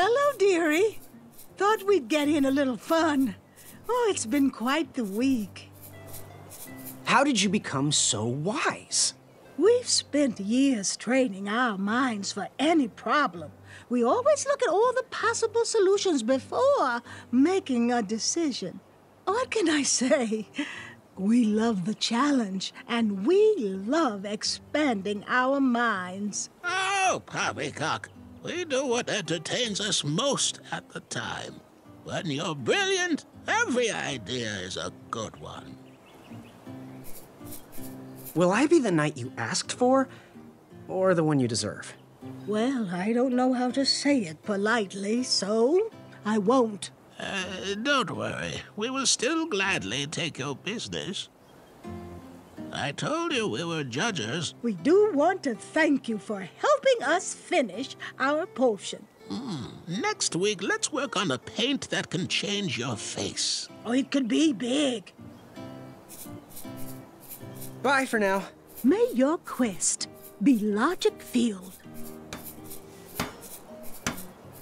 Hello, dearie. Thought we'd get in a little fun. Oh, it's been quite the week. How did you become so wise? We've spent years training our minds for any problem. We always look at all the possible solutions before making a decision. What can I say? We love the challenge, and we love expanding our minds. Oh, poppycock, we do what entertains us most at the time. When you're brilliant, every idea is a good one. Will I be the knight you asked for, or the one you deserve? Well, I don't know how to say it politely, so I won't. Uh, don't worry. We will still gladly take your business. I told you we were judges. We do want to thank you for helping us finish our potion. Mm. Next week, let's work on a paint that can change your face. Oh, it could be big. Bye for now. May your quest be logic filled.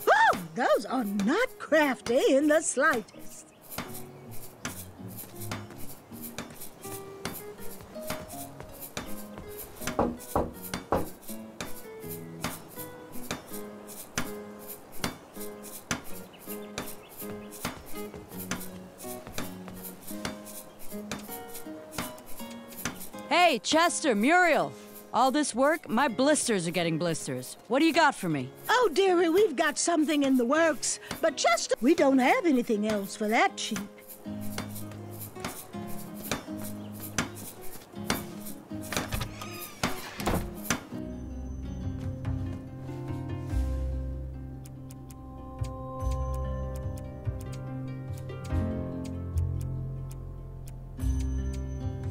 Oh, those are not crafty in the slightest. Hey, Chester, Muriel. All this work, my blisters are getting blisters. What do you got for me? Oh, dearie, we've got something in the works. But Chester, we don't have anything else for that cheap.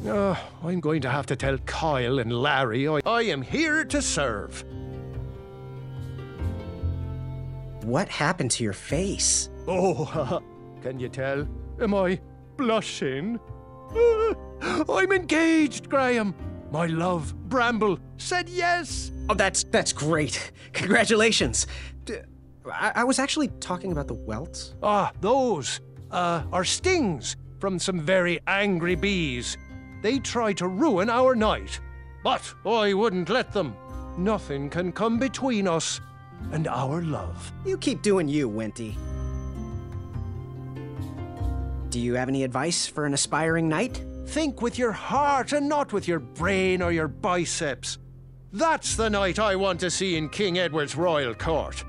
Oh, I'm going to have to tell Kyle and Larry I, I am here to serve. What happened to your face? Oh, can you tell? Am I blushing? I'm engaged, Graham. My love, Bramble, said yes. Oh, that's that's great. Congratulations. I was actually talking about the welts. Ah, those uh, are stings from some very angry bees. They try to ruin our night, but I wouldn't let them. Nothing can come between us and our love. You keep doing you, Winty. Do you have any advice for an aspiring knight? Think with your heart and not with your brain or your biceps. That's the knight I want to see in King Edward's royal court.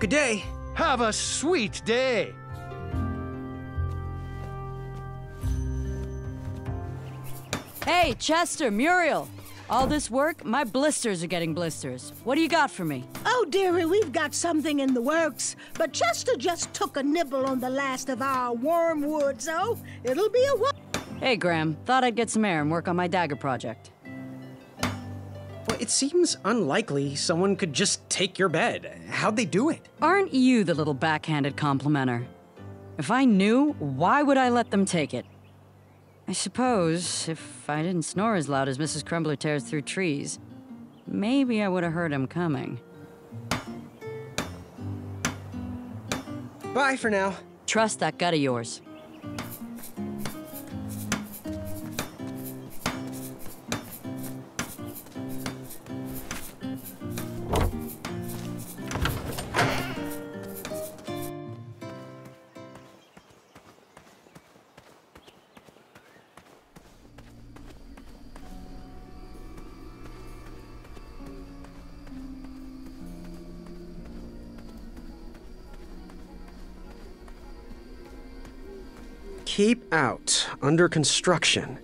Good day. Have a sweet day. Hey, Chester, Muriel. All this work, my blisters are getting blisters. What do you got for me? Oh, dearie, we've got something in the works. But Chester just took a nibble on the last of our wormwood, so it'll be a while. Hey, Graham. Thought I'd get some air and work on my dagger project. Well, it seems unlikely someone could just take your bed. How'd they do it? Aren't you the little backhanded complimenter? If I knew, why would I let them take it? I suppose if I didn't snore as loud as Mrs. Crumbler tears through trees, maybe I would have heard him coming. Bye for now. Trust that gut of yours. Keep out. Under construction.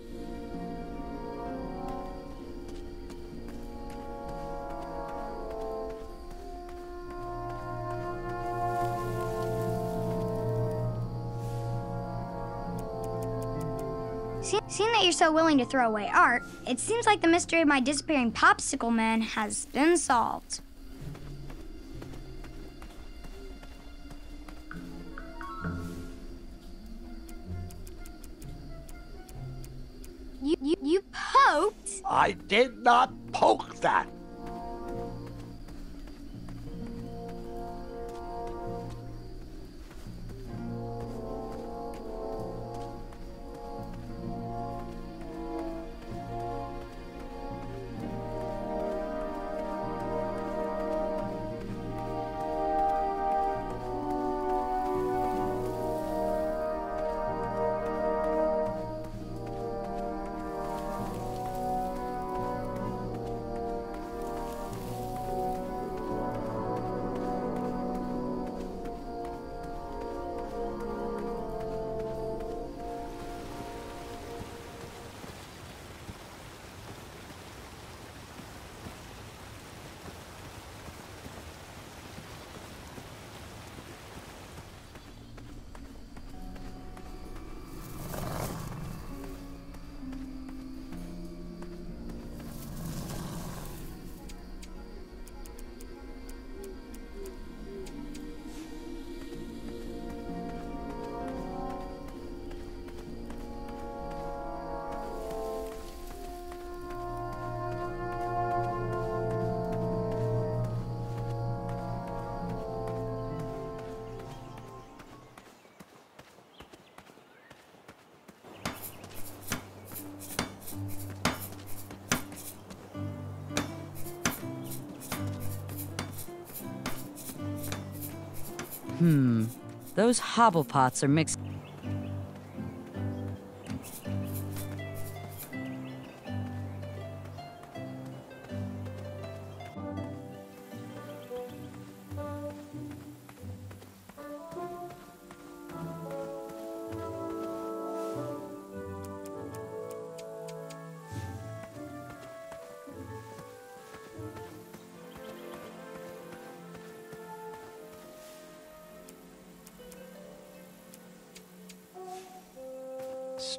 Seeing that you're so willing to throw away art, it seems like the mystery of my disappearing popsicle man has been solved. You, you, you poked? I did not poke that. Hmm. Those hobble pots are mixed.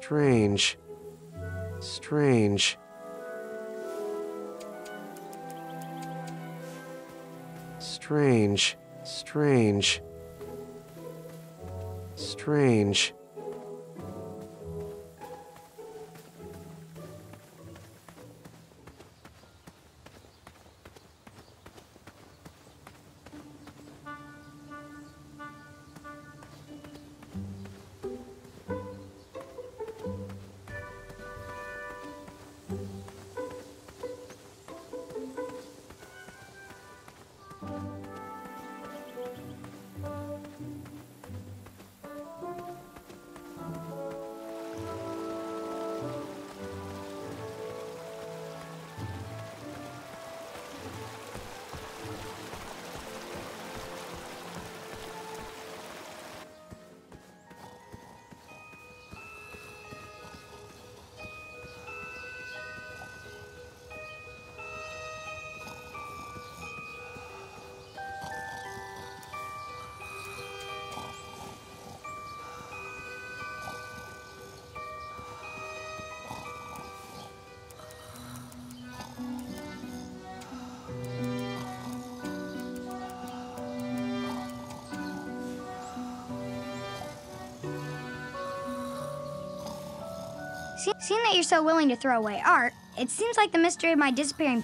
Strange. Strange. Strange. Strange. Strange. Seeing that you're so willing to throw away art, it seems like the mystery of my disappearing.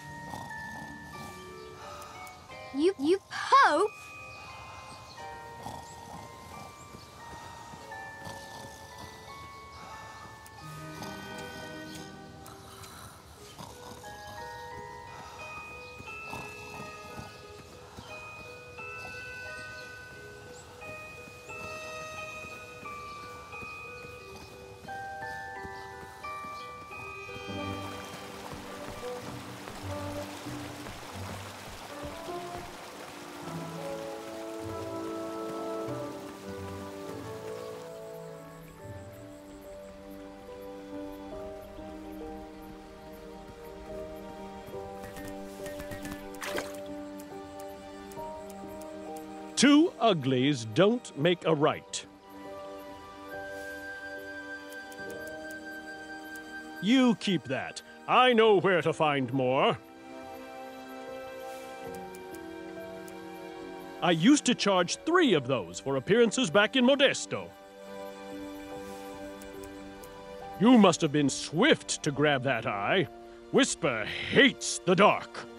Two uglies don't make a right. You keep that. I know where to find more. I used to charge three of those for appearances back in Modesto. You must have been swift to grab that eye. Whisper hates the dark.